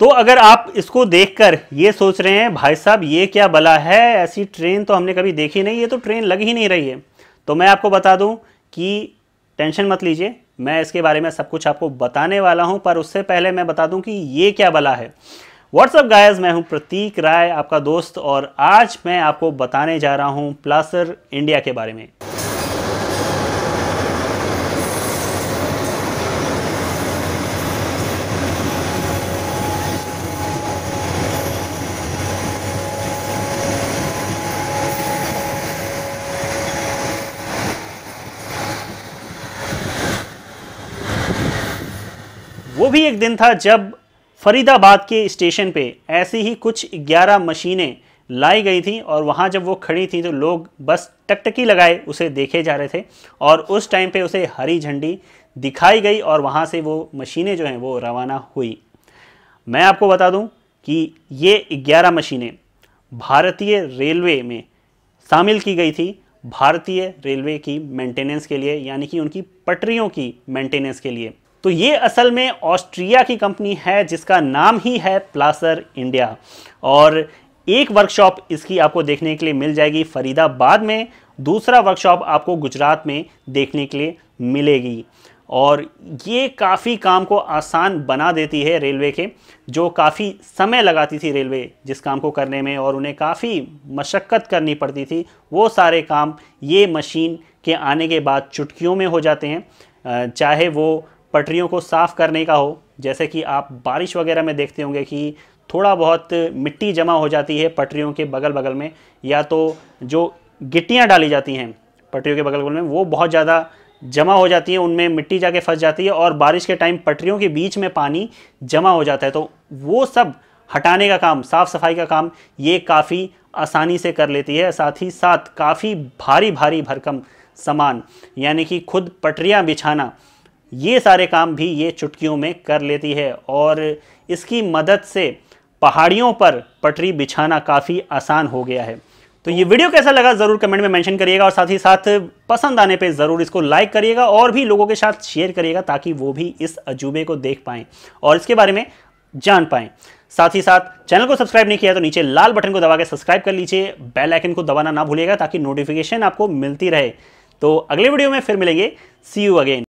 तो अगर आप इसको देखकर ये सोच रहे हैं, भाई साहब, ये क्या बला है? ऐसी ट्रेन तो हमने कभी देखी नहीं, ये तो ट्रेन लग ही नहीं रही है। तो मैं आपको बता दूँ कि टेंशन मत लीजिए, मैं इसके बारे में सब कुछ आपको बताने वाला हूँ, पर उससे पहले मैं बता दूँ कि ये क्या बला है। व्हाट्सअप गायज मैं हूँ प्रतीक राय, आपका दोस्त, और आज मैं आपको बताने जा रहा हूँ प्लासर इंडिया के बारे में। वो भी एक दिन था जब फरीदाबाद के स्टेशन पे ऐसी ही कुछ 11 मशीनें लाई गई थी और वहाँ जब वो खड़ी थी तो लोग बस टकटकी लगाए उसे देखे जा रहे थे और उस टाइम पे उसे हरी झंडी दिखाई गई और वहाँ से वो मशीनें जो हैं वो रवाना हुई। मैं आपको बता दूँ कि ये 11 मशीनें भारतीय रेलवे में शामिल की गई थी। भारतीय रेलवे की मेंटेनेंस के लिए, यानी कि उनकी पटरियों की मेंटेनेंस के लिए। तो ये असल में ऑस्ट्रिया की कंपनी है, जिसका नाम ही है प्लासर इंडिया। और एक वर्कशॉप इसकी आपको देखने के लिए मिल जाएगी फरीदाबाद में, दूसरा वर्कशॉप आपको गुजरात में देखने के लिए मिलेगी। और ये काफ़ी काम को आसान बना देती है रेलवे के, जो काफ़ी समय लगाती थी रेलवे जिस काम को करने में, और उन्हें काफ़ी मशक्क़त करनी पड़ती थी। वो सारे काम ये मशीन के आने के बाद चुटकियों में हो जाते हैं। चाहे वो पटरियों को साफ़ करने का हो, जैसे कि आप बारिश वगैरह में देखते होंगे कि थोड़ा बहुत मिट्टी जमा हो जाती है पटरियों के बगल बगल में, या तो जो गिट्टियाँ डाली जाती हैं पटरियों के बगल बगल में, वो बहुत ज़्यादा जमा हो जाती है, उनमें मिट्टी जाके फंस जाती है और बारिश के टाइम पटरियों के बीच में पानी जमा हो जाता है। तो वो सब हटाने का काम साफ़ सफ़ाई का काम, ये काफ़ी आसानी से कर लेती है, साथ ही साथ काफ़ी भारी भारी भरकम सामान, यानी कि खुद पटरियाँ बिछाना ये सारे काम भी ये चुटकियों में कर लेती है और इसकी मदद से पहाड़ियों पर पटरी बिछाना काफ़ी आसान हो गया है। तो ये वीडियो कैसा लगा ज़रूर कमेंट में मेंशन करिएगा और साथ ही साथ पसंद आने पे ज़रूर इसको लाइक करिएगा और भी लोगों के साथ शेयर करिएगा ताकि वो भी इस अजूबे को देख पाएँ और इसके बारे में जान पाएँ। साथ ही साथ चैनल को सब्सक्राइब नहीं किया तो नीचे लाल बटन को दबा के सब्सक्राइब कर लीजिए, बेल आइकन को दबाना ना भूलिएगा ताकि नोटिफिकेशन आपको मिलती रहे। तो अगले वीडियो में फिर मिलेंगे। सी यू अगेन